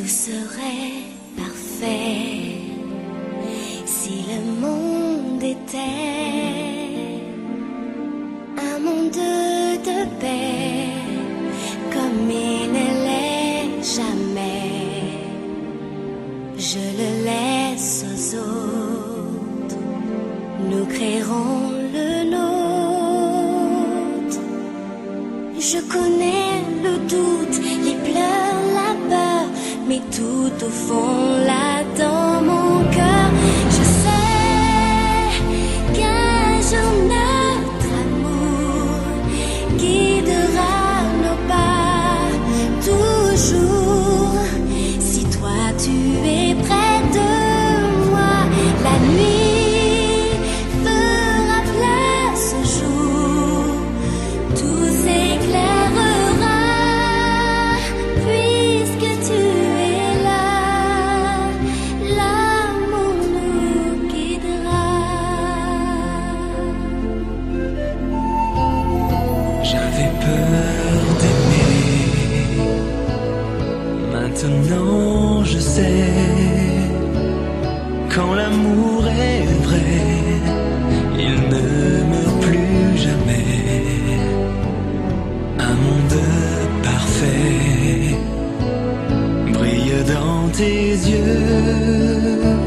tout serait parfait si le monde était un monde de paix comme il ne l'est jamais. Je le laisse aux autres, nous créerons le nôtre. Je connais le doute. 风。quand l'amour est vrai, il ne meurt plus jamais. Un monde parfait brille dans tes yeux.